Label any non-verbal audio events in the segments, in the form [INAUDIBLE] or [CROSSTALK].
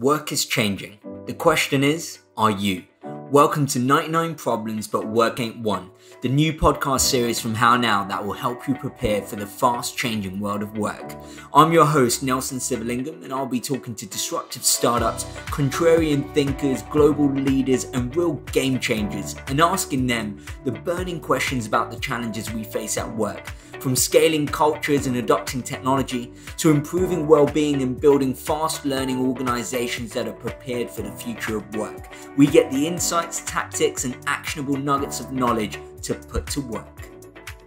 Work is changing. The question is, are you? Welcome to 99 Problems But Work Ain't One, the new podcast series from HowNow that will help you prepare for the fast changing world of work. I'm your host, Nelson Sivalingam, and I'll be talking to disruptive startups, contrarian thinkers, global leaders, and real game changers, and asking them the burning questions about the challenges we face at work from scaling cultures and adopting technology to improving well-being and building fast learning organizations that are prepared for the future of work. We get the insights, tactics, and actionable nuggets of knowledge to put to work.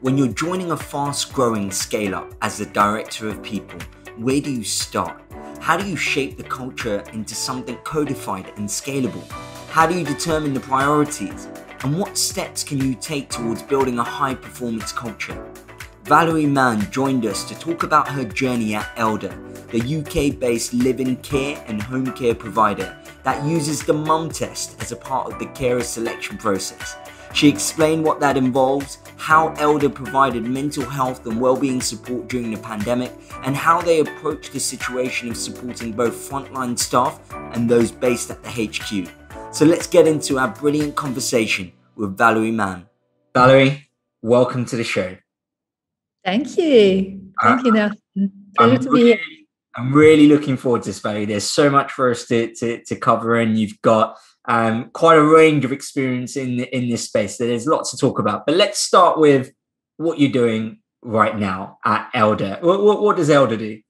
When you're joining a fast growing scale up as the director of people, where do you start? How do you shape the culture into something codified and scalable? How do you determine the priorities? And what steps can you take towards building a high performance culture? Valerie Mann joined us to talk about her journey at Elder, the UK based live-in care and home care provider that uses the mum test as a part of the carer selection process. She explained what that involves, how Elder provided mental health and well-being support during the pandemic, and how they approached the situation of supporting both frontline staff and those based at the HQ. So let's get into our brilliant conversation with Valerie Mann. Valerie, welcome to the show. Thank you. Thank uh, you, Nelson. Pleasure to be here. I'm really looking forward to this, Valerie. There's so much for us to, to, to cover, and you've got um, quite a range of experience in in this space. So there's lots to talk about. But let's start with what you're doing right now at Elder. What, what, what does Elder do?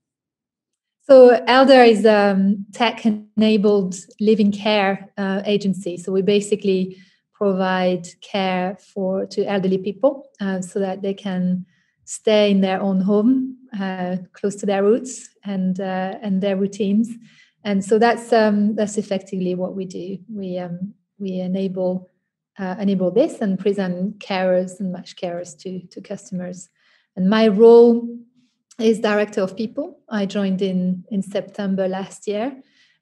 So Elder is a um, tech-enabled live-in care uh, agency. So we basically provide care for to elderly people uh, so that they can stay in their own home, uh, close to their roots and uh, and their routines. And so that's um, that's effectively what we do. We um, we enable uh, enable this and present carers and match carers to to customers. And my role is director of people. I joined in in September last year,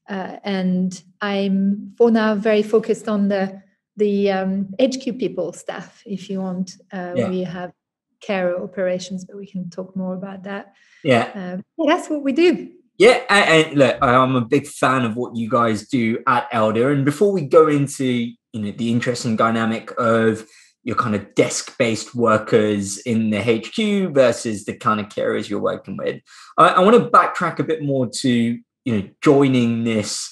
uh, and I'm for now very focused on the the um, HQ people staff. If you want, uh, yeah. we have care operations, but we can talk more about that. Yeah. Um, yeah that's what we do. Yeah, and, and, look, I'm a big fan of what you guys do at Elder. And before we go into you know the interesting dynamic of your kind of desk-based workers in the HQ versus the kind of carers you're working with, I, I want to backtrack a bit more to you know joining this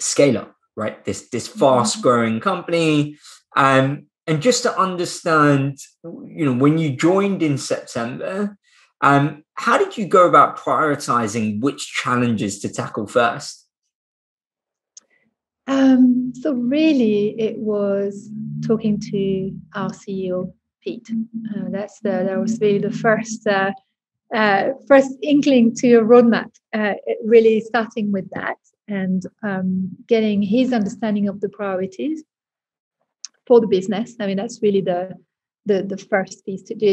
scale up, right? This this mm-hmm. fast-growing company. Um, and just to understand, you know, when you joined in September, um, how did you go about prioritizing which challenges to tackle first? Um, so really, it was talking to our CEO Pete. Uh, that's the that was really the first uh, uh, first inkling to a roadmap. Uh, really starting with that and um, getting his understanding of the priorities for the business. I mean, that's really the the, the first piece to do.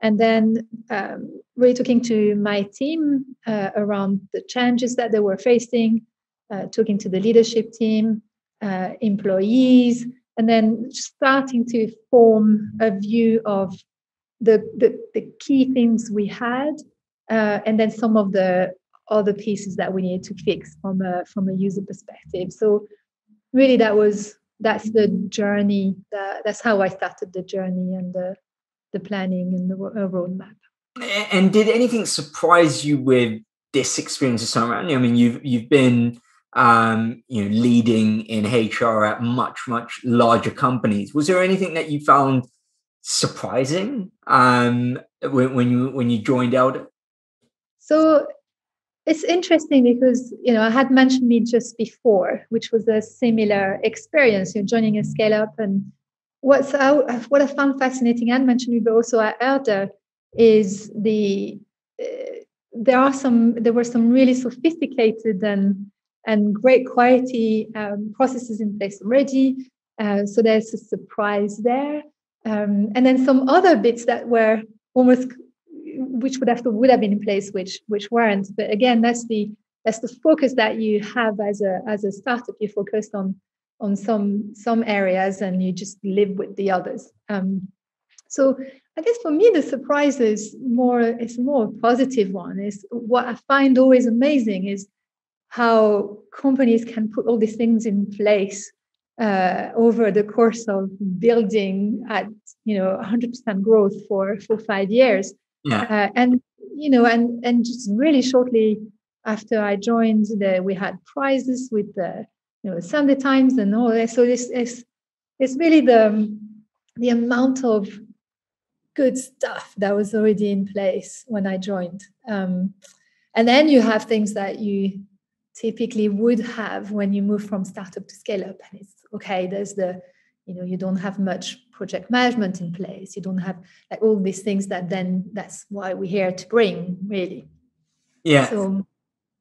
And then um, really talking to my team uh, around the challenges that they were facing, uh, talking to the leadership team, uh, employees, and then starting to form a view of the, the, the key things we had, uh, and then some of the other pieces that we needed to fix from a from a user perspective. So really, that was that's the journey that, that's how i started the journey and the the planning and the uh, roadmap. And did anything surprise you with this experience of around i mean you've you've been um, you know leading in hr at much much larger companies. Was there anything that you found surprising um, when, when you when you joined out? so it's interesting because you know I had Mention Me just before, which was a similar experience. You know, joining a scale up, and what's what I found fascinating and mentioned you, but also at Elder is the uh, there are some there were some really sophisticated and and great quality um, processes in place already. Uh, so there's a surprise there, um, and then some other bits that were almost which would have to, would have been in place, which which weren't. But again, that's the that's the focus that you have as a as a startup. You focused on on some some areas and you just live with the others. Um, so I guess for me the surprise is more it's more positive one. Is what I find always amazing is how companies can put all these things in place uh, over the course of building at you know 100% growth for for five years yeah. Uh, and you know and and just really shortly after i joined the, we had prizes with the you know sunday times and all that so this is it's really the the amount of good stuff that was already in place when i joined um, and then you have things that you typically would have when you move from startup to scale up and it's okay there's the you know you don't have much project management in place. You don't have like all these things that then that's why we're here to bring really. Yeah. So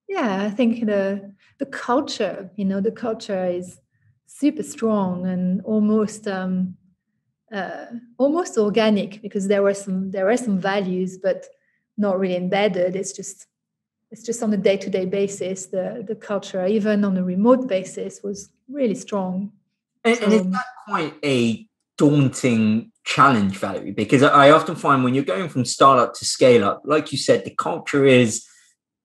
yeah i think the the culture you know the culture is super strong and almost um uh, almost organic because there were some there were some values but not really embedded. It's just it's just on a day-to-day basis the the culture even on a remote basis was really strong and, and is that quite a daunting challenge, Valerie? Because I often find when you're going from startup to scale up, like you said, the culture is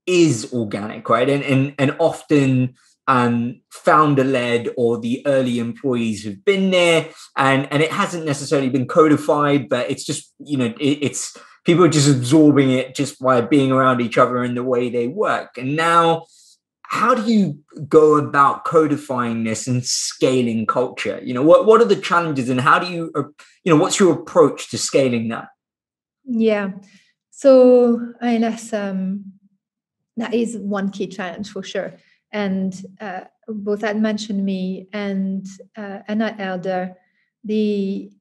is organic, right? And and and often um, founder led or the early employees who've been there, and and it hasn't necessarily been codified, but it's just you know it, it's people are just absorbing it just by being around each other and the way they work. And now how do you go about codifying this and scaling culture? You know what what are the challenges and how do you uh, you know what's your approach to scaling that? Yeah. So i mean that's um that is one key challenge for sure. And uh, both had Mention Me and uh, Anna Elder, the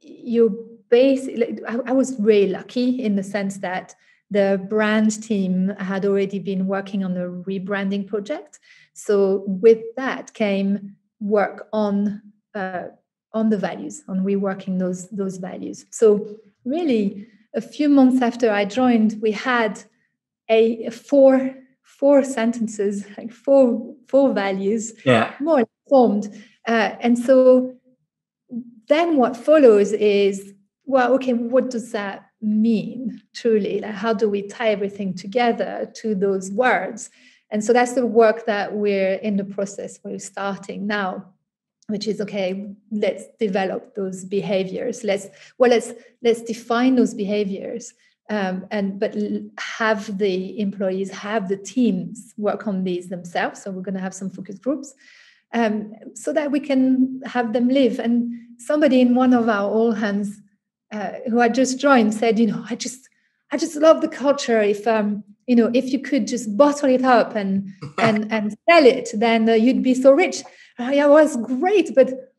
you basically I, I was really lucky in the sense that the brand team had already been working on a rebranding project. So with that came work on uh, on the values, on reworking those those values. So really, a few months after I joined, we had a, four four sentences, like four four values, yeah, more formed, uh, and so then what follows is well, okay, what does that mean truly? Like how do we tie everything together to those words? And so that's the work that we're in the process we're starting now which is okay let's develop those behaviors. Let's well let's let's define those behaviors um, and but have the employees have the teams work on these themselves. So we're going to have some focus groups um, so that we can have them live. And somebody in one of our all hands uh, who had just joined said, you know, I just I just love the culture. If um, you know, if you could just bottle it up and [LAUGHS] and and sell it, then uh, you'd be so rich. Oh, yeah, was great, but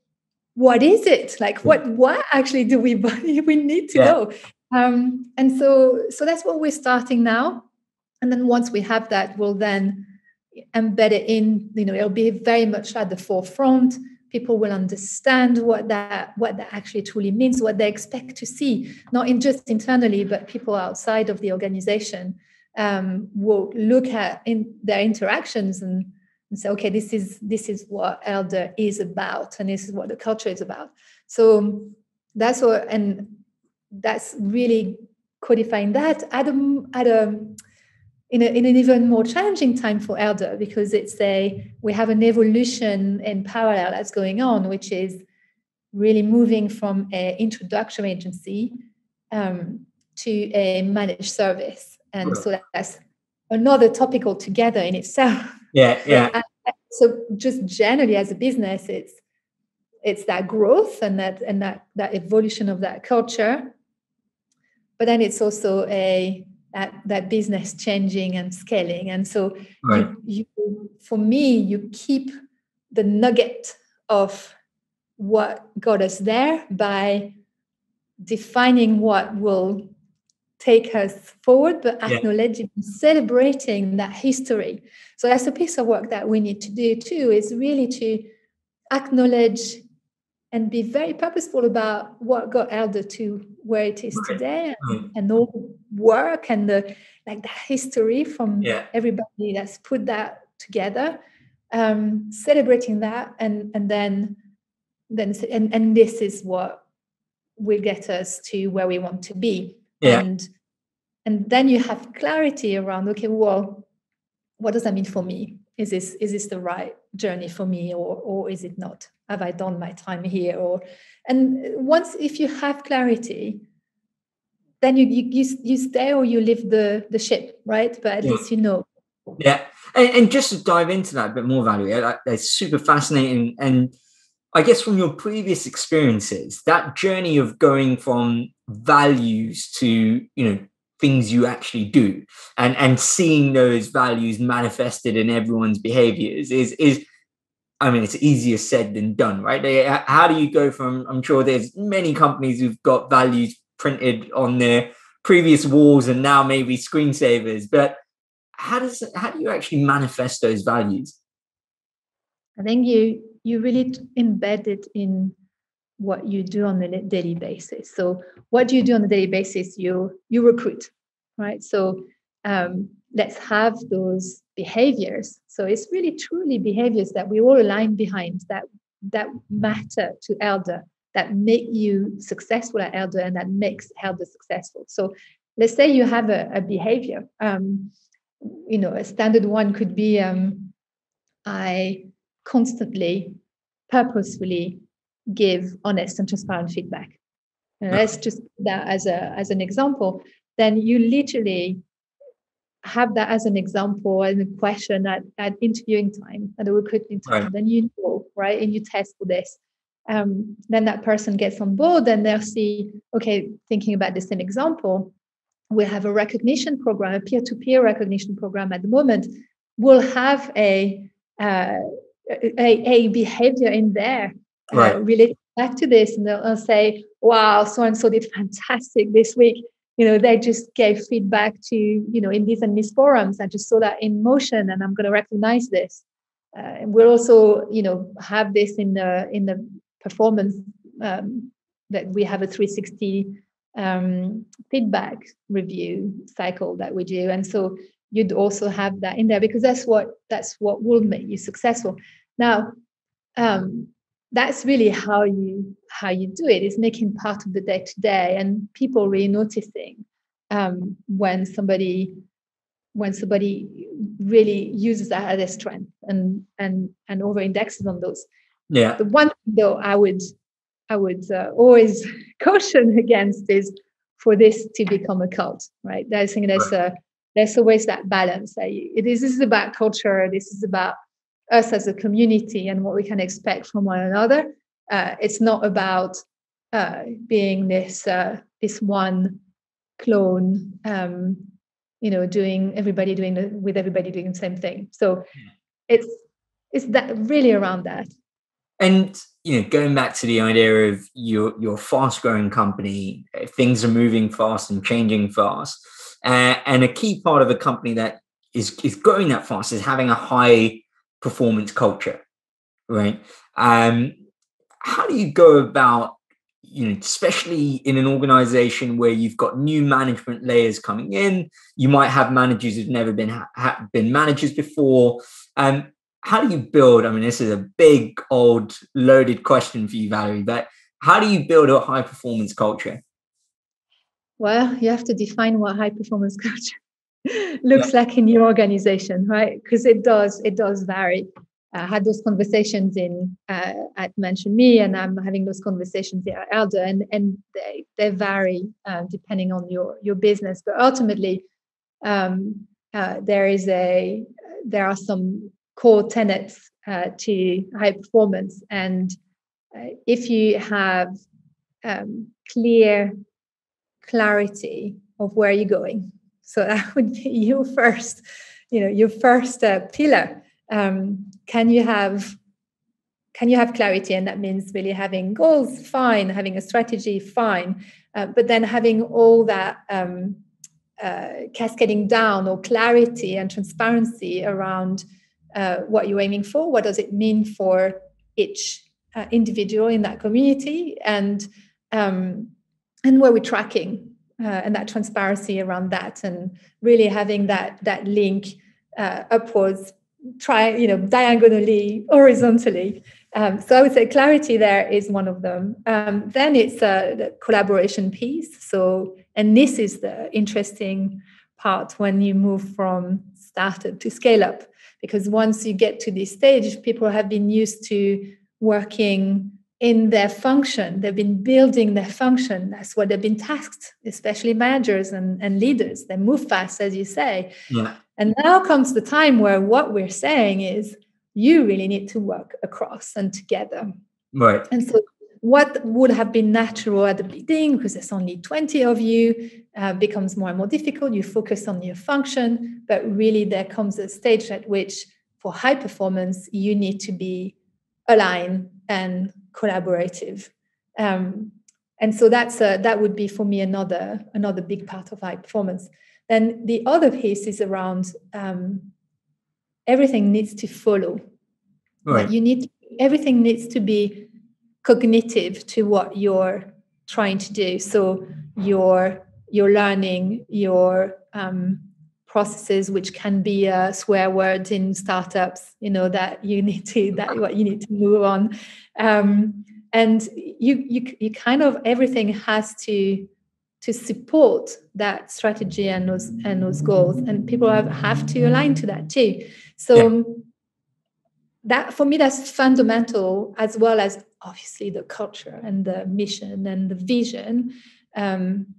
what is it? Like, what what actually do we [LAUGHS] we need to yeah. know? Um, and so so that's what we're starting now. And then once we have that, we'll then embed it in. You know, it'll be very much at the forefront people will understand what that what that actually truly means what they expect to see not in just internally but people outside of the organization um, will look at in their interactions and, and say okay this is this is what elder is about and this is what the culture is about. So that's what and that's really codifying that at a, at a in, a, in an even more challenging time for elder because it's a we have an evolution in parallel that's going on which is really moving from an introduction agency um, to a managed service. And so that's another topic altogether in itself. Yeah yeah. [LAUGHS] So just generally as a business it's it's that growth and that and that that evolution of that culture. But then it's also a that that business changing and scaling. And so right. you, you, for me you keep the nugget of what got us there by defining what will take us forward but acknowledging celebrating that history. So that's a piece of work that we need to do too is really to acknowledge and be very purposeful about what got Elder to where it is today and, and all the work and the like the history from yeah. everybody that's put that together um, celebrating that and and then then and, and this is what will get us to where we want to be. Yeah. and and then you have clarity around okay well what does that mean for me? Is this is this the right journey for me or or is it not have i done my time here or and once if you have clarity then you you, you stay or you leave the the ship right? But at yeah. least you know. Yeah. And, and, just to dive into that a bit more Valerie that's super fascinating. And i guess from your previous experiences that journey of going from values to you know things you actually do and and seeing those values manifested in everyone's behaviors is is I mean, it's easier said than done, right? How do you go from? I'm sure there's many companies who've got values printed on their previous walls and now maybe screensavers, but how does how do you actually manifest those values? I think you you really embed it in what you do on a daily basis. So what do you do on a daily basis? You you recruit, right? So um, let's have those behaviors. So it's really truly behaviors that we all align behind that that matter to Elder, that make you successful at Elder, and that makes Elder successful. So let's say you have a, a behavior. Um, you know, a standard one could be um, I constantly, purposefully give honest and transparent feedback. And let's just that as a as an example. Then you literally have that as an example and a question at, at interviewing time, at the recruiting time. Right. Then you know, right, and you test for this. Um, then that person gets on board, and they'll see, okay, thinking about the same example, we have a recognition program, a peer-to-peer recognition program at the moment. We'll have a uh, a, a behavior in there uh, right. related back to this, and they'll, they'll say, "Wow, so and so did [LAUGHS] fantastic this week." You know, they just gave feedback to you know in these and these forums. I just saw that in motion, and I'm going to recognize this. Uh, and we'll also, you know, have this in the in the performance um, that we have a 360 um, feedback review cycle that we do, and so you'd also have that in there because that's what that's what will make you successful. Now, um, that's really how you how you do it is making part of the day to day and people really noticing um, when somebody when somebody really uses that as a strength and and and over indexes on those. Yeah. The one thing though i would i would uh, always [LAUGHS] caution against is for this to become a cult right? I think there's a there's always that balance That it is this is about culture this is about us as a community and what we can expect from one another. Uh, it's not about uh, being this uh, this one clone, um, you know, doing everybody doing the, with everybody doing the same thing. So hmm. it's it's that really around that. And you know, going back to the idea of your your fast growing company, things are moving fast and changing fast, uh, and a key part of a company that is is growing that fast is having a high performance culture, right? Um, how do you go about, you know, especially in an organization where you've got new management layers coming in, you might have managers who've never been ha- been managers before. Um, how do you build? I mean, this is a big, old, loaded question for you, Valerie, but how do you build a high performance culture? Well, you have to define what high performance culture looks yeah. like in your organization, right? Because it does, it does vary. I had those conversations in uh, at Mention Me, and I'm having those conversations at Elder, and and they, they vary uh, depending on your your business. But ultimately, um, uh, there is a there are some core tenets uh, to high performance, and uh, if you have um, clear clarity of where you're going, so [LAUGHS] that would be you first, you know, your first uh, pillar. Um, can you have can you have clarity? And that means really having goals fine having a strategy fine. Uh, but then having all that um, uh, cascading down or clarity and transparency around uh, what you're aiming for what does it mean for each uh, individual in that community and um, and where we're tracking uh, and that transparency around that and really having that that link uh, upwards try you know diagonally horizontally. Um, so i would say clarity there is one of them. Um, then it's uh, the collaboration piece. So and this is the interesting part when you move from startup to scale up because once you get to this stage people have been used to working in their function. They've been building their function. That's what they've been tasked especially managers and, and leaders. They move fast as you say. Yeah. and now comes the time where what we're saying is you really need to work across and together. Right. And so what would have been natural at the beginning because there's only 20 of you uh, becomes more and more difficult. You focus on your function but really there comes a stage at which for high performance you need to be aligned and collaborative. Um, and so that's a, that would be for me another another big part of high performance. Then the other piece is around um, everything needs to follow. Right. you need everything needs to be cognitive to what you're trying to do. So your your learning your um, processes which can be a swear word in startups you know that you need to [LAUGHS] that what you need to move on. Um, and you you you kind of everything has to to support that strategy and those and those goals. And people have, have to align to that too. So yeah. that for me that's fundamental as well as obviously the culture and the mission and the vision. Um,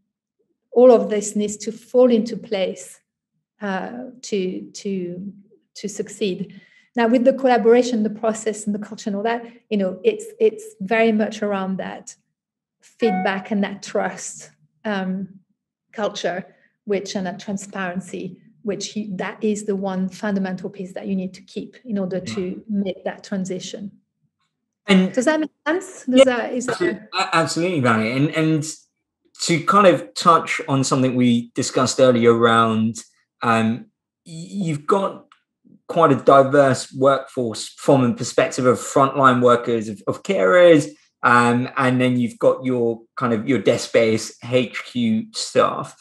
all of this needs to fall into place uh, to to to succeed. Now with the collaboration the process and the culture and all that you know it's it's very much around that feedback and that trust um, culture which and that transparency which you, that is the one fundamental piece that you need to keep in order to make that transition. And does that make sense? Does yeah, that is absolutely, absolutely Valerie. and and to kind of touch on something we discussed earlier around um, you've got quite a diverse workforce from a perspective of frontline workers, of, of carers, um, and then you've got your kind of your desk-based HQ staff.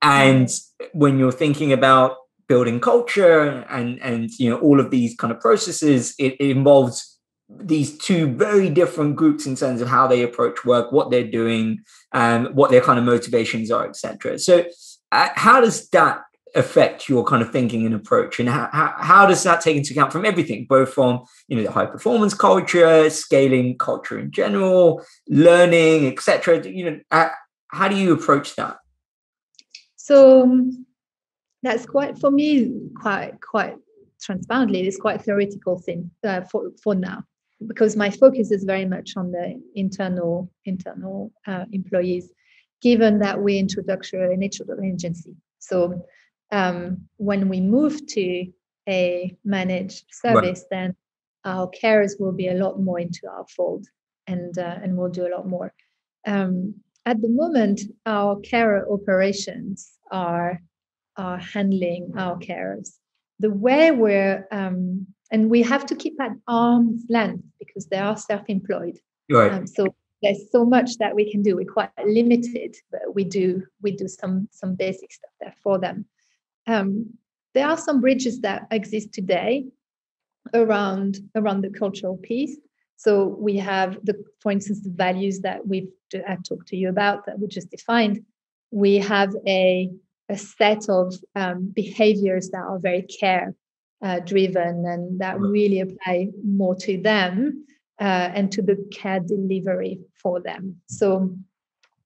And when you're thinking about building culture and and you know all of these kind of processes, it, it involves these two very different groups in terms of how they approach work, what they're doing, and um, what their kind of motivations are, etc. So, uh, how does that affect your kind of thinking and approach? And how, how, does that take into account from everything both from you know the high performance culture scaling culture in general learning etc you know how, how do you approach that? So um, that's quite for me quite quite transparently it's quite theoretical thing uh, for for now because my focus is very much on the internal internal uh, employees given that we're introductory an agency so um, when we move to a managed service, right. then our carers will be a lot more into our fold and uh, and we'll do a lot more. Um, at the moment, our carer operations are are handling our carers. The way we're um, and we have to keep at arm's length because they are self-employed. Right. Um, so there's so much that we can do. We're quite limited, but we do we do some some basic stuff there for them um, there are some bridges that exist today around around the cultural piece. So we have the, for instance, the values that we've I've talked to you about that we just defined. We have a a set of um, behaviors that are very care uh, driven and that really apply more to them uh, and to the care delivery for them. So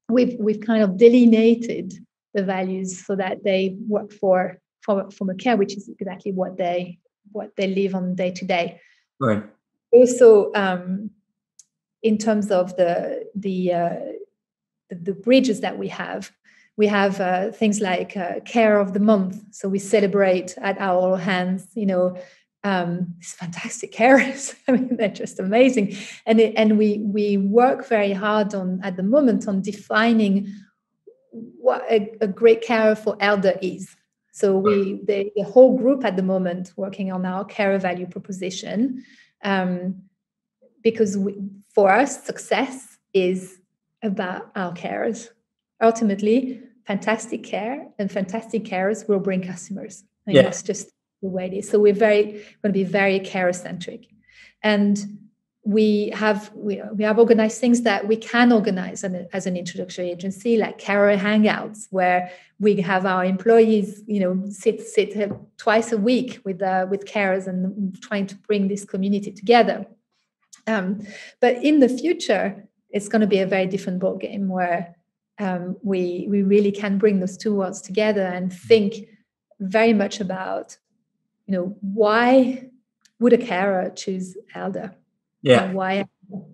we've we've kind of delineated the values so that they work for for a care, which is exactly what they what they live on day to day. Right. Also, um, in terms of the the, uh, the, the bridges that we have, we have uh, things like uh, care of the month. So we celebrate at our hands, you know, um, these fantastic carers. [LAUGHS] I mean, they're just amazing, and it, and we we work very hard on at the moment on defining what a, a great carer for elder is. So we the, the, whole group at the moment working on our carer value proposition um, because we, for us success is about our carers. Ultimately, fantastic care and fantastic carers will bring customers. And yeah. that's just the way it is. So we're very going to be very care centric, and we have we, we have organized things that we can organize an, as an introductory agency like carer hangouts where we have our employees you know sit sit twice a week with uh, with carers and trying to bring this community together. Um, but in the future it's going to be a very different ball game where um, we we really can bring those two worlds together and think very much about you know why would a carer choose elder yeah. and why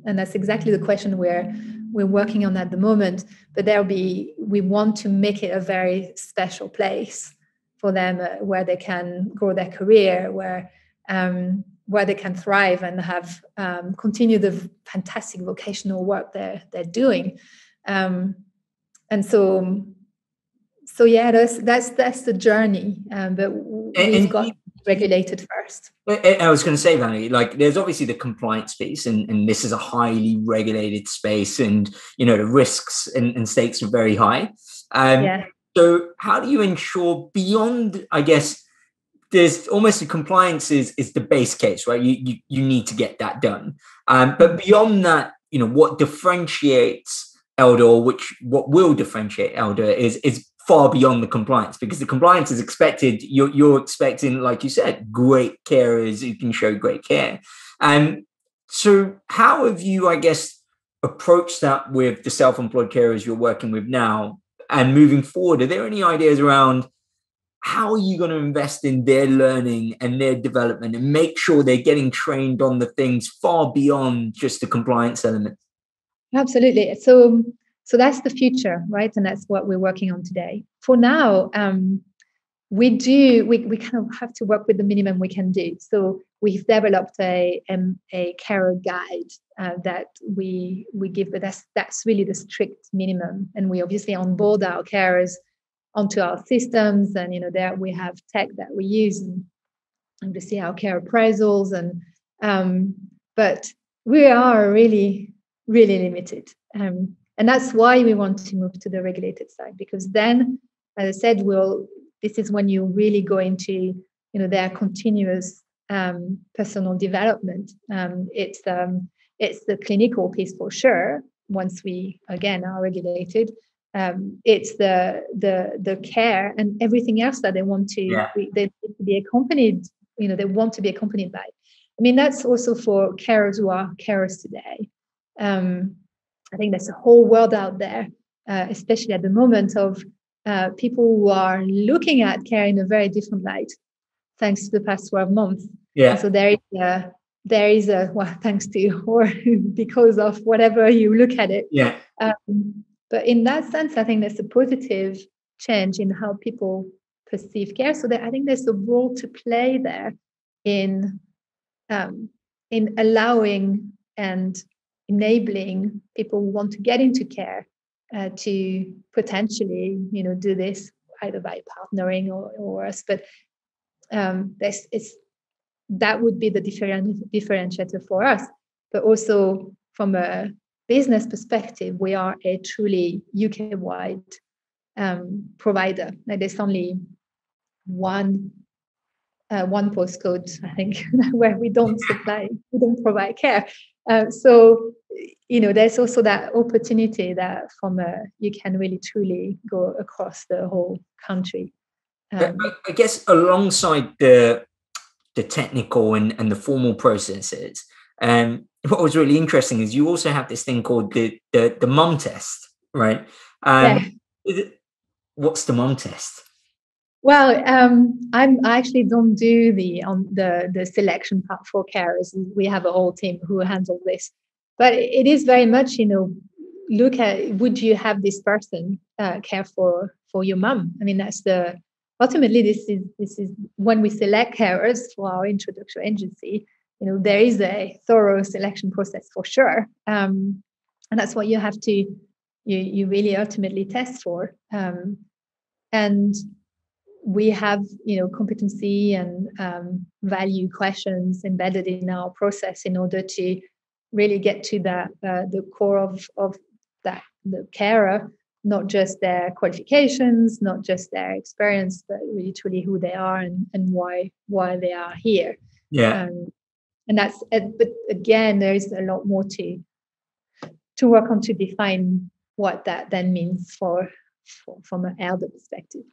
and that's exactly the question we're we're working on at the moment but there'll be we want to make it a very special place for them uh, where they can grow their career where um, where they can thrive and have um, continue the fantastic vocational work they're they're doing. Um, and so so yeah that's that's that's the journey um, but we've got regulated first. I was going to say, Valerie, like there's obviously the compliance piece, and, and this is a highly regulated space, and you know the risks and, and stakes are very high. Um, yeah. So how do you ensure beyond, I guess, there's almost the compliance is is the base case, right? You you, you need to get that done. Um, but beyond that, you know, what differentiates Elder, which what will differentiate Elder is is far beyond the compliance because the compliance is expected. You're, you're expecting, like you said, great carers who can show great care. And so, how have you, I guess, approached that with the self-employed carers you're working with now and moving forward? Are there any ideas around how are you going to invest in their learning and their development and make sure they're getting trained on the things far beyond just the compliance element? Absolutely. So um, so that's the future, right? And that's what we're working on today. For now, um, we do we, we kind of have to work with the minimum we can do. So we've developed a um, a carer guide uh, that we we give, but that's that's really the strict minimum. And we obviously onboard our carers onto our systems, and you know there we have tech that we use and, and to see our care appraisals and um, but we are really really limited. Um, and that's why we want to move to the regulated side because then as i said we'll this is when you really go into you know their continuous um, personal development. Um, it's um, it's the clinical piece for sure once we again are regulated. Um, it's the the the care and everything else that they want to yeah. they need to be accompanied you know they want to be accompanied by. I mean that's also for carers who are carers today. Um, I think there's a whole world out there, uh, especially at the moment, of uh, people who are looking at care in a very different light, thanks to the past 12 months. Yeah. And so there is a, there is a well, [LAUGHS] thanks to or [LAUGHS] because of whatever you look at it. Yeah. Um, but in that sense, I think there's a positive change in how people perceive care. So that I think there's a role to play there in um, in allowing and enabling people who want to get into care uh, to potentially, you know, do this either by partnering or, or us. But um, this is that would be the different, differentiator for us. But also from a business perspective, we are a truly UK-wide um, provider. Like there's only one uh, one postcode, I think, [LAUGHS] where we don't supply, we don't provide care. Uh, so you know there's also that opportunity that from a you can really truly go across the whole country um, I, guess alongside the the technical and, and the formal processes um what was really interesting is you also have this thing called the the, the mum test right um yeah. what's the mum test well, um, I'm, I actually don't do the on um, the the selection part for carers. We have a whole team who handle this, but it is very much you know look at would you have this person uh, care for for your mum? I mean that's the ultimately this is this is when we select carers for our introductory agency. You know there is a thorough selection process for sure, um, and that's what you have to you you really ultimately test for. Um, and we have you know competency and um, value questions embedded in our process in order to really get to the uh, the core of of that the carer not just their qualifications not just their experience but really truly who they are and, and why why they are here. Yeah. Um, and that's but again there is a lot more to to work on to define what that then means for, for from an elder perspective.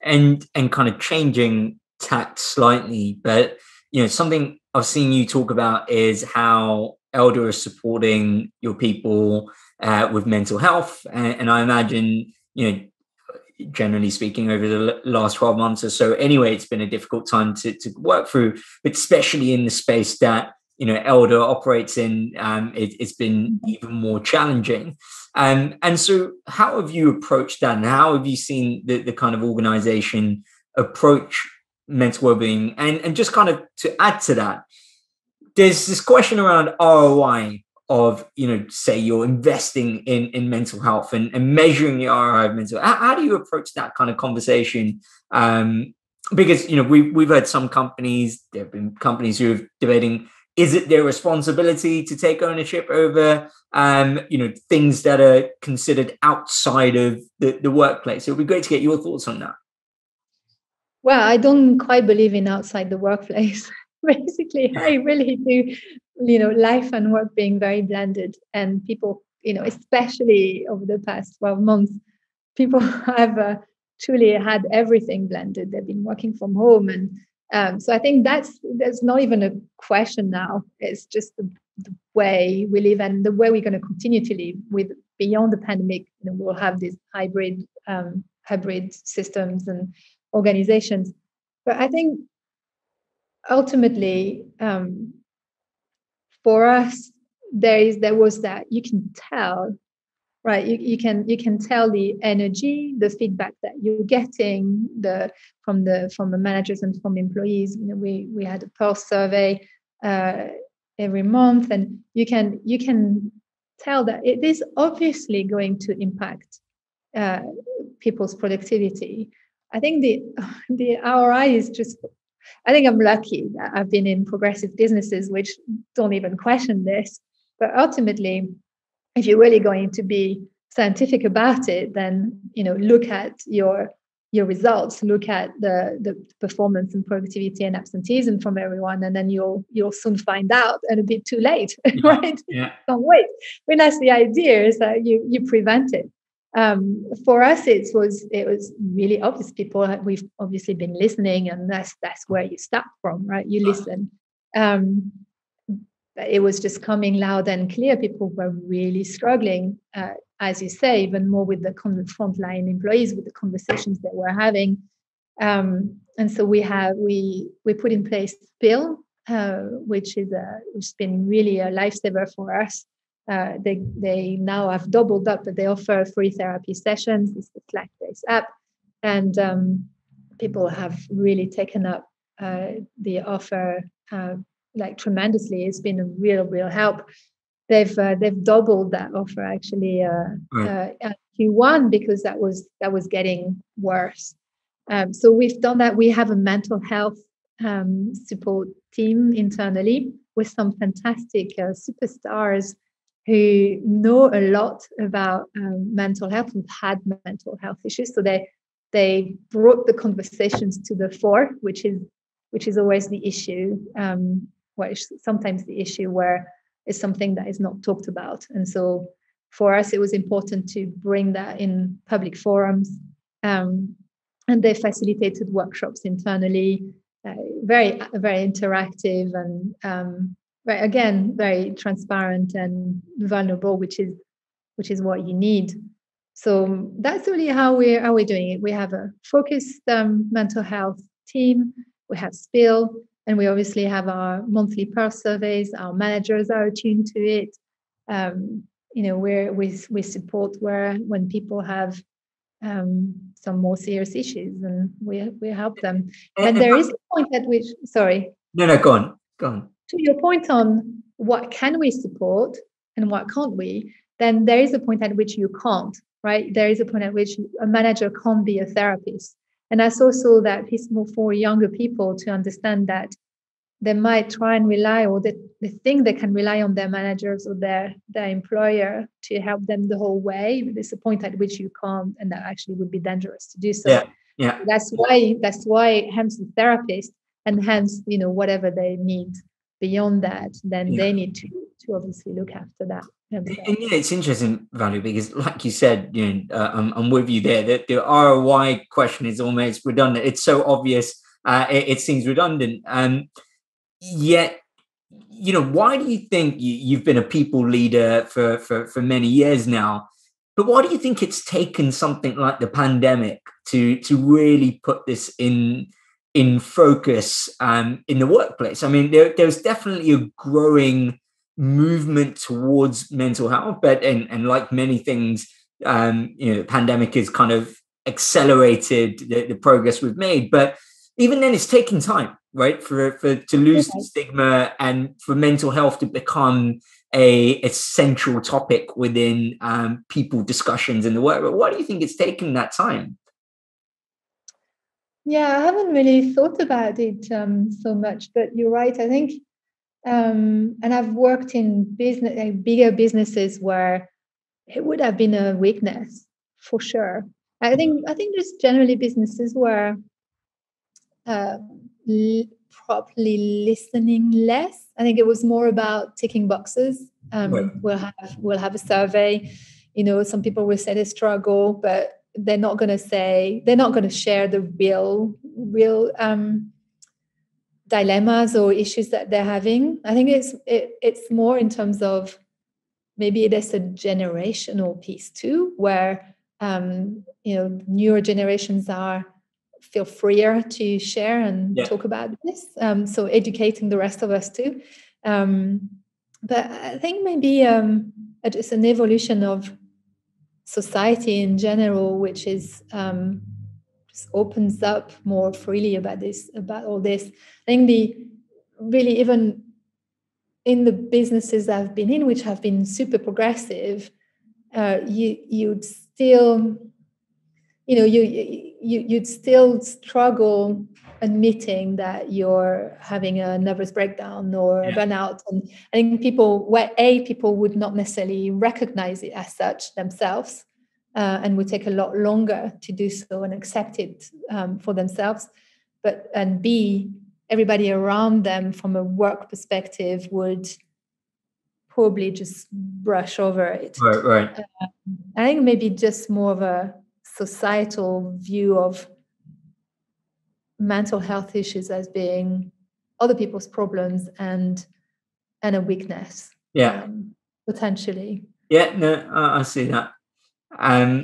And and kind of changing tact slightly but you know something i've seen you talk about is how elder is supporting your people uh, with mental health. And, and i imagine you know generally speaking, over the last 12 months or so. Anyway, it's been a difficult time to, to work through, but especially in the space that you know elder operates in um, it, has been even more challenging. Um, and so how have you approached that and how have you seen the, the kind of organization approach mental well-being? And, and just kind of to add to that there's this question around roi of you know say you're investing in in mental health and, and measuring the ROI of mental how, how do you approach that kind of conversation? Um because you know we, we've had some companies there have been companies who are debating is it their responsibility to take ownership over um you know things that are considered outside of the, the workplace? It would be great to get your thoughts on that. Well i don't quite believe in outside the workplace [LAUGHS] [LAUGHS] basically i really do you know life and work being very blended. And people you know especially over the past 12 months people [LAUGHS] have uh, truly had everything blended. They've been working from home. And um, so i think that's there's not even a question now. It's just the, the way we live and the way we're going to continue to live with beyond the pandemic you know, we'll have these hybrid um, hybrid systems and organizations. But i think ultimately um, for us there is there was that you can tell right? You, you can you can tell the energy the feedback that you're getting the from the from the managers and from employees. You know we we had a pulse survey uh, every month and you can you can tell that it is obviously going to impact uh, people's productivity. I think the [LAUGHS] the roi is just I think I'm lucky that I've been in progressive businesses which don't even question this. But ultimately, if you're really going to be scientific about it, then you know look at your your results, look at the the performance and productivity and absenteeism from everyone, and then you'll you'll soon find out and a bit too late, [LAUGHS] yeah, right? Yeah. Don't wait. I mean that's the idea is that you you prevent it um, for us it was it was really obvious. People we've obviously been listening and that's that's where you start from right? You listen. Um, it was just coming loud and clear. People were really struggling uh, as you say even more with the frontline employees with the conversations that we're having. Um, and so we have we we put in place Spill uh, which is a which has been really a lifesaver for us uh, they they now have doubled up, but they offer free therapy sessions. It's a Slack-based app, and um, people have really taken up uh, the offer uh, like tremendously. It's been a real real help. They've uh, they've doubled that offer actually uh, right. at Q1 because that was that was getting worse. Um, so we've done that. We have a mental health um, support team internally with some fantastic superstars who know a lot about um, mental health and had mental health issues. So they they brought the conversations to the fore which is which is always the issue um well sometimes the issue where it's something that is not talked about. And so for us it was important to bring that in public forums um, and they facilitated workshops internally uh, very very interactive and um, right again very transparent and vulnerable which is which is what you need. So that's really how we're how we're doing it. We have a focused um, mental health team. We have spill and we obviously have our monthly pulse surveys. Our managers are attuned to it. Um, you know where we, we support where when people have um, some more serious issues and we we help them. And there is a point at which sorry. No no go on go on to your point on what can we support and what can't we, then there is a point at which you can't, right? There is a point at which a manager can't be a therapist. And that's also that piece more for younger people to understand that they might try and rely or they, they think they can rely on their managers or their their employer to help them the whole way. But there's a point at which you can't, and that actually would be dangerous to do so. Yeah. Yeah. That's why that's why hence the therapist and hence, you know, whatever they need beyond that, then yeah. they need to to obviously look after that. And, yeah, it's interesting, Valerie, because like you said, you know, uh, I'm, I'm with you there. That the ROI question is almost redundant. It's so obvious. Uh, it, it, seems redundant. Um, yet, you know, why do you think you, you've been a people leader for, for for many years now? But why do you think it's taken something like the pandemic to to really put this in in focus um, in the workplace? I mean, there, there's definitely a growing movement towards mental health, but and, and like many things, um, you know, the pandemic has kind of accelerated the, the progress we've made. But even then, it's taking time, right, for for to lose okay. the stigma and for mental health to become a, a central topic within um, people discussions in the work. But why do you think it's taken that time? Yeah, I haven't really thought about it um, so much, but you're right. I think, um, and I've worked in business, like bigger businesses where it would have been a weakness for sure. I think I think there's generally businesses where uh, properly listening less. I think it was more about ticking boxes. Um, right. We'll have we'll have a survey. You know, some people will say they struggle, but they're not going to say they're not going to share the real real um, dilemmas or issues that they're having. I think it's it, it's more in terms of maybe there's a generational piece too, where um, you know newer generations are feel freer to share and yeah. talk about this. Um, so educating the rest of us too. Um, but I think maybe um, it's an evolution of society in general, which is um, just opens up more freely about this, about all this. I think the really even in the businesses I've been in, which have been super progressive, uh, you you'd still you know you, you you'd still struggle admitting that you're having a nervous breakdown or yeah. a burnout. And i think people where a people would not necessarily recognize it as such themselves uh, and would take a lot longer to do so and accept it um, for themselves. But and b everybody around them from a work perspective would probably just brush over it. Right right. Uh, i think maybe just more of a societal view of mental health issues as being other people's problems and and a weakness yeah. um, potentially. Yeah no i, I see that. Um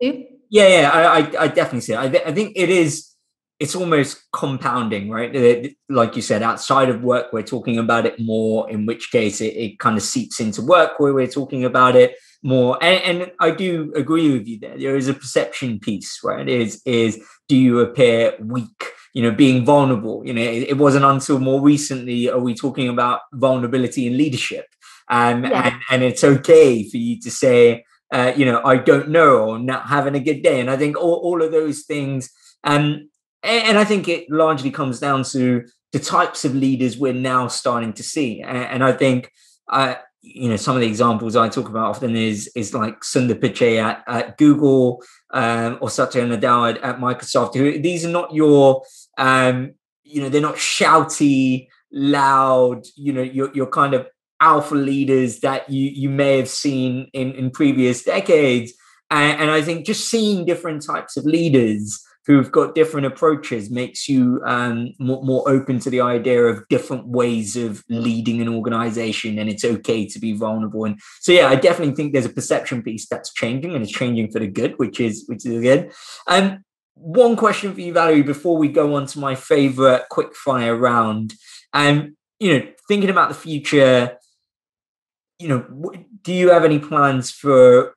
yeah yeah I, I, definitely see it. I, th- I think it is it's almost compounding right? Like you said outside of work we're talking about it more in which case it, it kind of seeps into work where we're talking about it more. And, and, i do agree with you there. There is a perception piece right? Is is do you appear weak you know being vulnerable? You know it, it wasn't until more recently are we talking about vulnerability in leadership? Um, yeah. and and it's okay for you to say uh, you know i don't know or not having a good day. And i think all, all of those things um, and, and i think it largely comes down to the types of leaders we're now starting to see. And, and i think uh, you know some of the examples I talk about often is is like Sundar Pichai at, at Google um, or Satya Nadella at, at, Microsoft. Who these are not your um, you know they're not shouty, loud. You know your your kind of alpha leaders that you you may have seen in in previous decades. And, and I think just seeing different types of leaders who've got different approaches makes you um, more, more, open to the idea of different ways of leading an organization and it's okay to be vulnerable. And so yeah i definitely think there's a perception piece that's changing and it's changing for the good which is which is good. Um one question for you valerie before we go on to my favorite quick fire round. Um you know thinking about the future you know do you have any plans for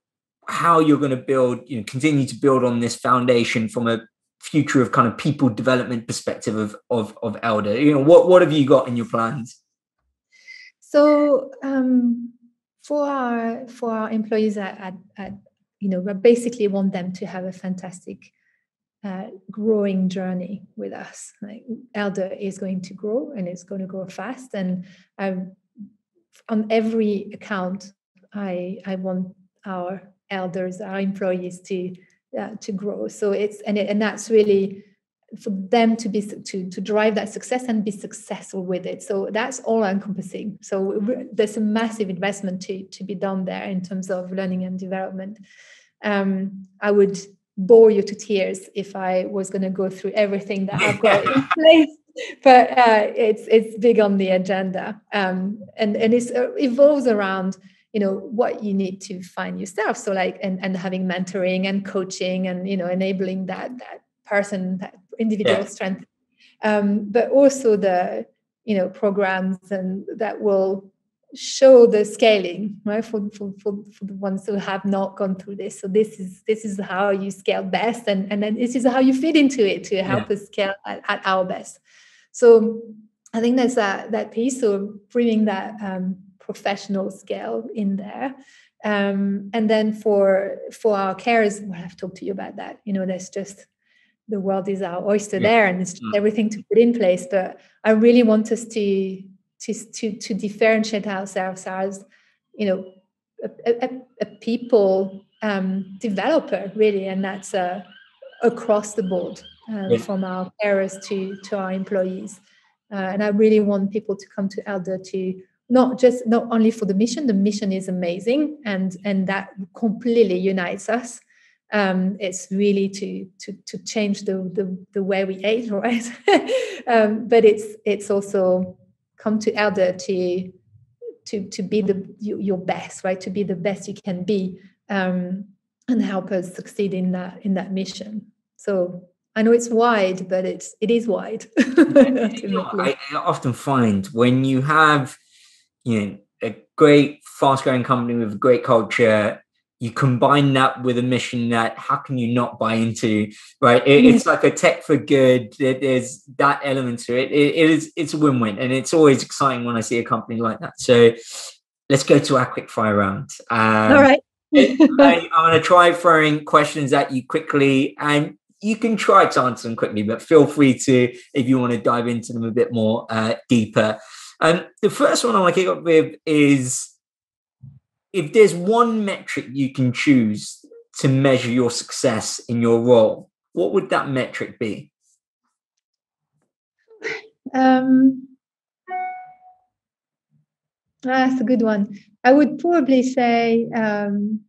how you're going to build you know continue to build on this foundation from a future of kind of people development perspective of of of elder? You know what what have you got in your plans? So um for our for our employees at, at, at you know we basically want them to have a fantastic uh, growing journey with us. Like elder is going to grow and it's going to grow fast. And on every account i i want our elders our employees to uh, to grow. So it's and it, and that's really for them to be to to drive that success and be successful with it. So that's all encompassing. So there's a massive investment to to be done there in terms of learning and development. Um, i would bore you to tears if i was going to go through everything that i've got in [LAUGHS] place but uh, it's it's big on the agenda. Um, and and it uh, evolves around you know what you need to find yourself so like and, and having mentoring and coaching and you know enabling that that person that individual yeah. strength um, but also the you know programs and that will show the scaling right for, for, for, for the ones who have not gone through this so this is this is how you scale best and and then this is how you fit into it to help yeah. us scale at, at, our best so i think there's that that piece of bringing that um, professional scale in there um, and then for for our carers well i've talked to you about that you know there's just the world is our oyster yeah. there and it's mm. everything to put in place but i really want us to to to, to differentiate ourselves as you know a, a, a people um, developer really and that's uh, across the board uh, yeah. from our carers to to our employees uh, and i really want people to come to elder to not just not only for the mission the mission is amazing and and that completely unites us um, it's really to to to change the the, the way we age [LAUGHS] right? um, but it's it's also come to elder to to to be the your best, right? To be the best you can be, um, and help us succeed in that in that mission. So I know it's wide, but it's it is wide. [LAUGHS] I, I often find when you have you know a great fast growing company with a great culture. You combine that with a mission that how can you not buy into right? It, it's like a tech for good. There's that element to it. it it is it's a win-win and it's always exciting when i see a company like that. So let's go to our quick fire round. Um, all right. I, i'm going to try throwing questions at you quickly and you can try to answer them quickly but feel free to if you want to dive into them a bit more uh, deeper um, the first one i want to kick off with is if there's one metric you can choose to measure your success in your role, what would that metric be? Um, that's a good one. I would probably say um,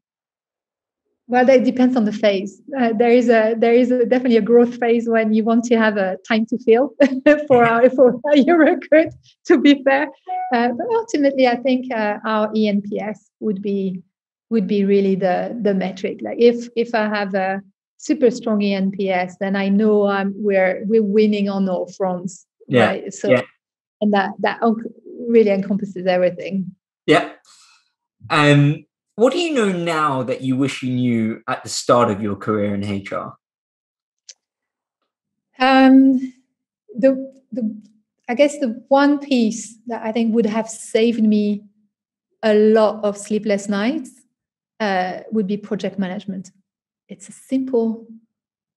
well, that depends on the phase. Uh, there is a there is a, definitely a growth phase when you want to have a time to fill [LAUGHS] for our for [LAUGHS] your recruit. To be fair, uh, but ultimately, I think uh, our ENPS would be would be really the the metric. Like if if I have a super strong ENPS, then I know I'm we're we're winning on all fronts. Yeah. Right? So, yeah. and that that really encompasses everything. Yeah. Um what do you know now that you wish you knew at the start of your career in HR? Um, the the I guess the one piece that I think would have saved me a lot of sleepless nights uh, would be project management. It's a simple,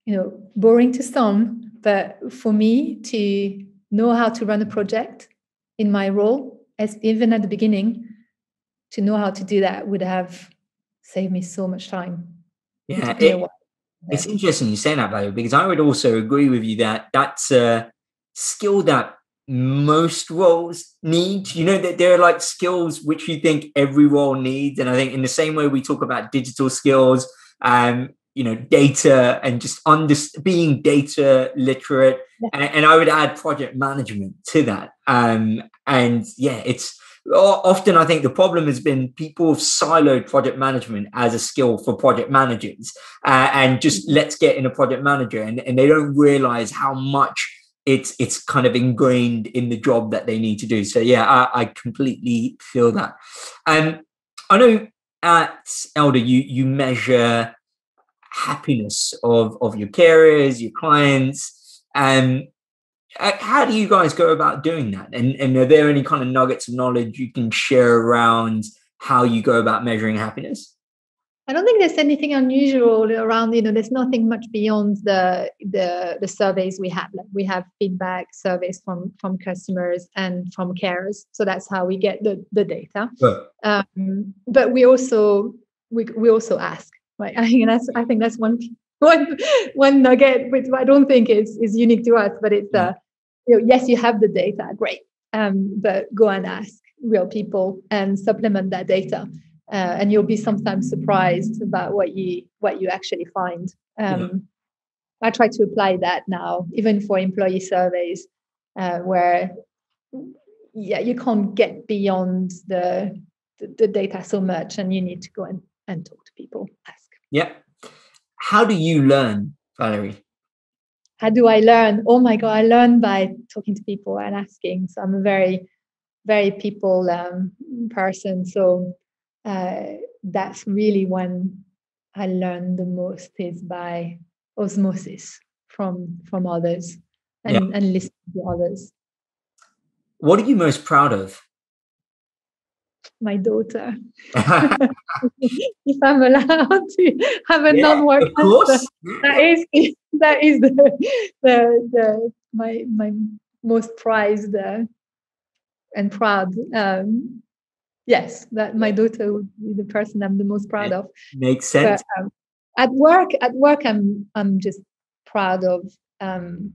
you know, boring to some, but for me to know how to run a project in my role, as even at the beginning, to know how to do that would have saved me so much time. Yeah, it, it's interesting you say that, Valerie, because I would also agree with you that that's a skill that most roles need. You know that there are like skills which you think every role needs, and I think in the same way we talk about digital skills, um, you know, data and just under being data literate, yeah. and, and, I would add project management to that. Um, and yeah, it's often I think the problem has been people have siloed project management as a skill for project managers uh, and just mm-hmm. let's get in a project manager and, and they don't realize how much it's it's kind of ingrained in the job that they need to do. So yeah, I, I completely feel that. Um, I know at Elder you you measure happiness of of your carers, your clients, and uh, how do you guys go about doing that? And, and are there any kind of nuggets of knowledge you can share around how you go about measuring happiness? I don't think there's anything unusual around. You know, there's nothing much beyond the the, the surveys we have. Like we have feedback surveys from from customers and from carers, so that's how we get the the data. Sure. Um, but we also we we also ask. Right, [LAUGHS] I think that's I think that's one [LAUGHS] one one nugget, which I don't think is is unique to us, but it's uh, you know, yes, you have the data, great, um, but go and ask real people and supplement that data, uh, and you'll be sometimes surprised about what you what you actually find. Um, I try to apply that now, even for employee surveys, uh, where yeah, you can't get beyond the, the, the data so much, and you need to go and, and talk to people, ask. Yeah. How do you learn, Valerie? How do I learn? Oh my god, I learn by talking to people and asking. So I'm a very, very people um, person. So uh, that's really when I learn the most is by osmosis from from others and, yeah. and listen to others. What are you most proud of? My daughter. [LAUGHS] if I'm allowed to have a yeah, non-work answer, that is that is the the, the my my most prized uh, and proud. Um, yes, that my daughter would be the person I'm the most proud of. Makes sense. But, um, at work, at work, I'm I'm just proud of um,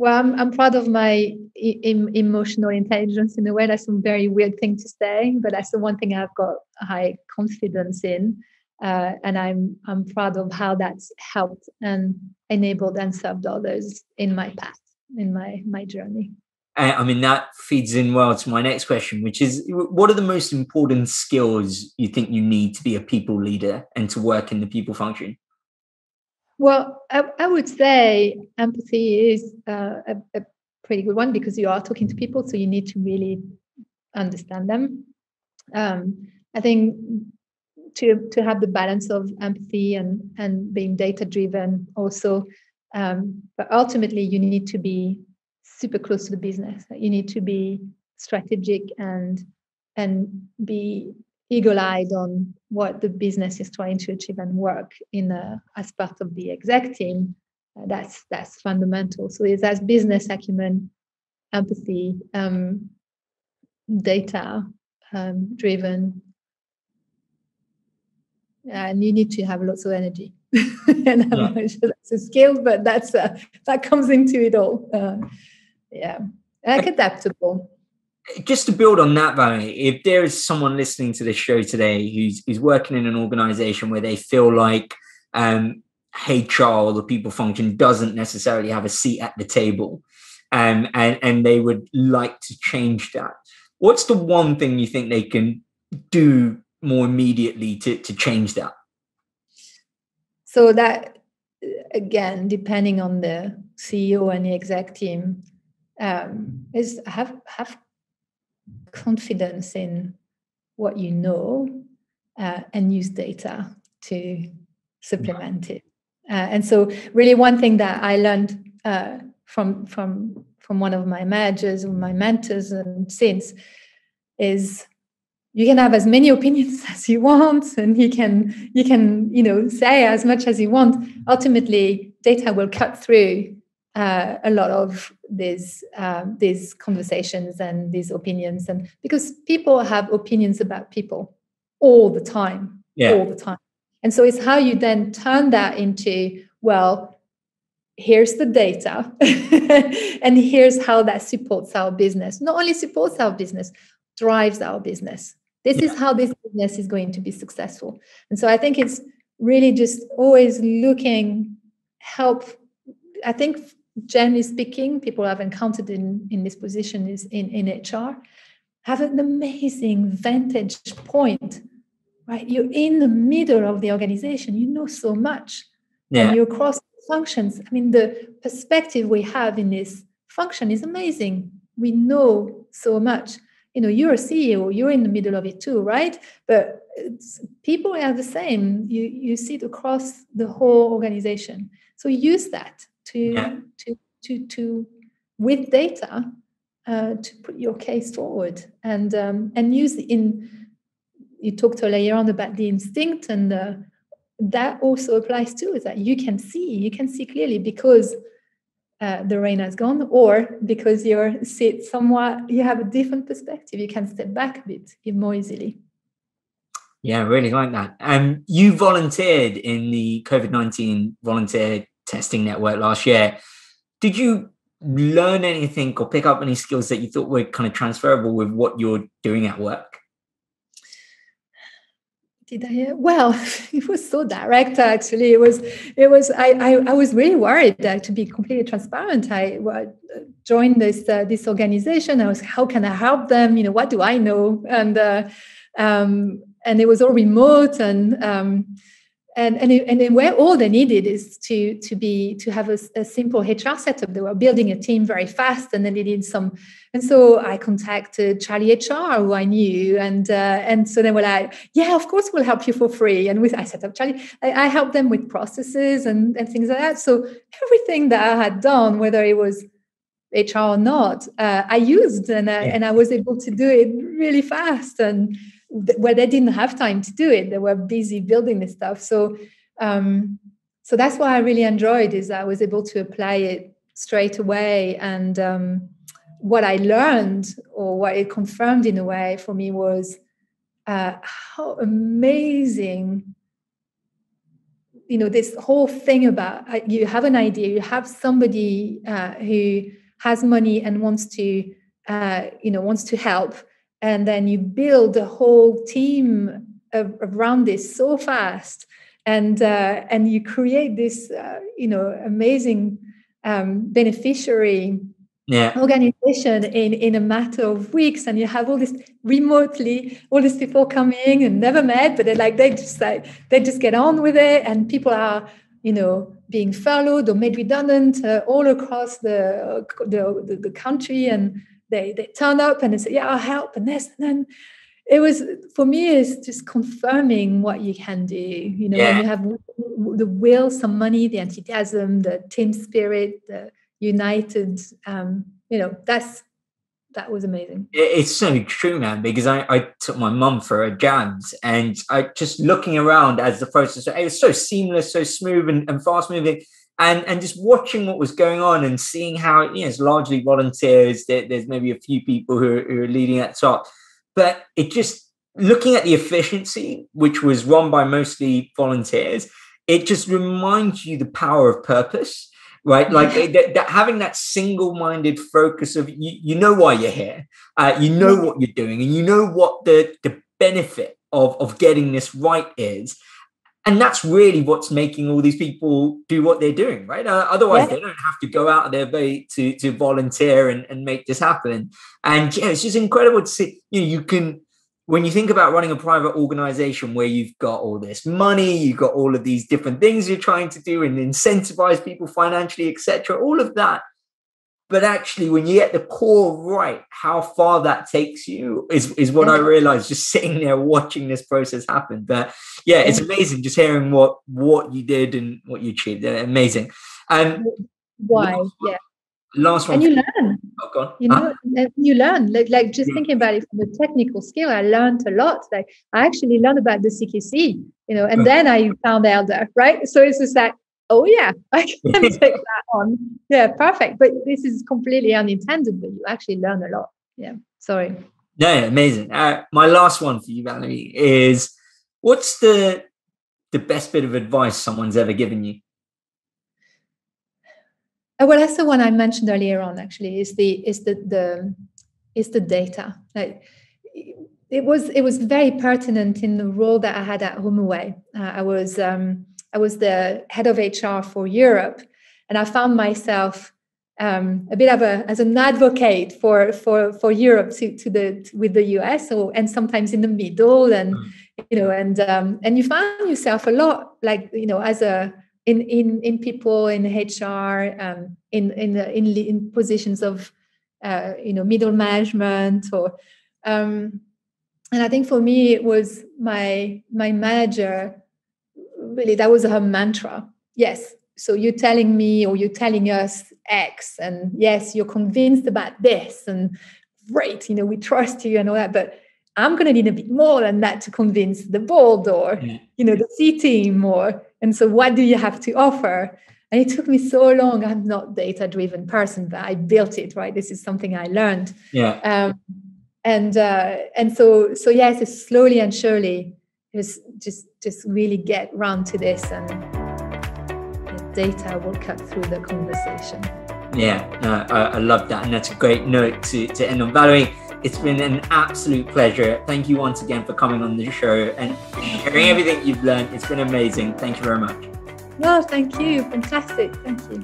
well, I'm, I'm proud of my emotional intelligence in a way. That's a very weird thing to say, but that's the one thing I've got high confidence in. Uh, and I'm I'm proud of how that's helped and enabled and served others in my path, in my my journey. I mean that feeds in well to my next question, which is what are the most important skills you think you need to be a people leader and to work in the people function? Well, I, I would say empathy is uh, a, a, pretty good one because you are talking to people, so you need to really understand them. Um, I think to to have the balance of empathy and and being data driven also, um, but ultimately you need to be super close to the business. You need to be strategic and and be eagle-eyed on what the business is trying to achieve and work in a, as part of the exec team uh, that's that's fundamental. So it's as business acumen empathy um, data um, driven. And you need to have lots of energy. [LAUGHS] And i'm not sure that's a skill but that's uh, that comes into it all. Uh, yeah. Like adaptable just to build on that, Valerie, if there is someone listening to this show today who's working in an organization where they feel like um, HR or the people function doesn't necessarily have a seat at the table, um, and and they would like to change that, what's the one thing you think they can do more immediately to to change that? So that again, depending on the CEO and the exec team, um, is have have confidence in what you know uh, and use data to supplement it. Uh, and so, really, one thing that I learned uh, from from from one of my managers or my mentors and since is you can have as many [LAUGHS] opinions as you want and you can you can you know say as much as you want ultimately data will cut through uh, a lot of these um, these conversations and these opinions, and because people have opinions about people all the time, yeah. all the time, and so it's how you then turn that into well. Here's the data, [LAUGHS] and here's how that supports our business. Not only supports our business, drives our business. This yeah. is how this business is going to be successful. And so I think it's really just always looking help I think generally speaking, people I've encountered in, in this position is in, in HR have an amazing vantage point, right? You're in the middle of the organization, you know so much, yeah. and you're across functions. I mean, the perspective we have in this function is amazing. We know so much. You know, you're a CEO, you're in the middle of it too, right? But people are the same. You you see it across the whole organization. So use that to yeah. to to to with data uh, to put your case forward and um, and use in you talked earlier on about the instinct and uh, that also applies too is that you can see you can see clearly because uh, the rain has gone or because you're sit somewhat you have a different perspective you can step back a bit more easily Yeah, really like that. Um, you volunteered in the COVID nineteen volunteer testing network last year. Did you learn anything or pick up any skills that you thought were kind of transferable with what you're doing at work? Did I? Well, [LAUGHS] it was so direct. Actually, it was. It was. I. I, I was really worried. Uh, to be completely transparent, I uh, joined this uh, this organization. I was, how can I help them? You know, what do I know? And uh, um, and it was all remote and. Um, and and, and where all they needed is to to be to have a, a, simple HR setup. They were building a team very fast, and then they needed some. And so I contacted Charlie HR, who I knew, and uh, and so they were like, "Yeah, of course, we'll help you for free." And with I set up Charlie, I, I helped them with processes and and things like that. So everything that I had done, whether it was HR or not, uh, I used, and I, and I was able to do it really fast and where they didn't have time to do it. They were busy building this stuff. So um, so that's what i really enjoyed is i was able to apply it straight away. And um, what i learned or what it confirmed in a way for me was uh, how amazing you know this whole thing about uh, you have an idea you have somebody uh, who has money and wants to uh, you know wants to help and then you build a whole team around this so fast. And uh, and you create this uh, you know amazing um, beneficiary yeah. organization in in a matter of weeks. And you have all this remotely all these people coming and never met but they're like they just like they just get on with it. And people are you know being furloughed or made redundant uh, all across the, the the country. And they they turn up and they say, "Yeah, I'll help," and this, and then it was for me is just confirming what you can do. You know, yeah. when you have the will, some money, the enthusiasm, the team spirit, the united. Um, you know, that's that was amazing. It's so true, man. Because I, I took my mum for a jabs, and I just looking around as the process. It was so seamless, so smooth, and, and fast moving and and just watching what was going on and seeing how you know it's largely volunteers. There, there's maybe a few people who are, who are leading at the top, but it just looking at the efficiency, which was run by mostly volunteers, it just reminds you the power of purpose right? Like that, that having that single-minded focus of you, you know why you're here uh, you know what you're doing and you know what the the benefit of of getting this right is and that's really what's making all these people do what they're doing right uh, otherwise yeah. they don't have to go out of their way to to volunteer and, and make this happen and yeah it's just incredible to see you know you can when you think about running a private organization where you've got all this money you've got all of these different things you're trying to do and incentivize people financially etc all of that but actually when you get the core right how far that takes you is is what i realized just [LAUGHS] sitting there watching this process happen. But yeah it's amazing just hearing what what you did and what you achieved. Amazing. And why? last yeah. Last one. And you learn. Oh, you know huh? you learn. Like, like just yeah. thinking about it from a technical skill i learned a lot. Like i actually learned about the cqc you know and oh. then i found elder right? So it's just like oh yeah, [LAUGHS] I can take that on. Yeah, perfect. But this is completely unintended, but you actually learn a lot. Yeah, sorry. No, amazing. Uh, my last one for you, Valerie, is what's the the best bit of advice someone's ever given you? Uh, well, that's the one I mentioned earlier on. Actually, is the is the the is the data. Like, it was it was very pertinent in the role that I had at HomeAway. Uh, I was um, I was the head of HR for Europe, and I found myself um, a bit of a as an advocate for for for Europe to, to the to, with the US, or and sometimes in the middle, and you know, and um, and you find yourself a lot like you know as a in in in people in HR, um, in in in in positions of uh, you know middle management or. Um, and I think for me, it was my my manager really that was her mantra. Yes so you're telling me or you're telling us x and yes you're convinced about this and great you know we trust you and all that but i'm going to need a bit more than that to convince the board or yeah. you know the c team or and so what do you have to offer? And it took me so long. I'm not data driven person but i built it right? This is something i learned. Yeah. Um, and uh, and so so yes it's slowly and surely just just just really get round to this and the data will cut through the conversation. Yeah no, I, I love that and that's a great note to, to end on. Valerie it's been an absolute pleasure. Thank you once again for coming on the show and sharing everything you've learned. It's been amazing. Thank you very much. No thank you. Fantastic. Thank you.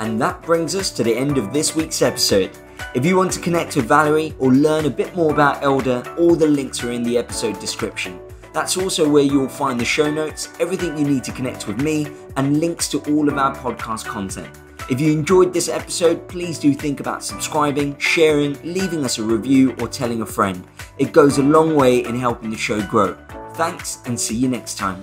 And that brings us to the end of this week's episode if you want to connect with Valerie or learn a bit more about Elder, all the links are in the episode description. That's also where you'll find the show notes, everything you need to connect with me, and links to all of our podcast content. If you enjoyed this episode, please do think about subscribing, sharing, leaving us a review, or telling a friend. It goes a long way in helping the show grow. Thanks, and see you next time.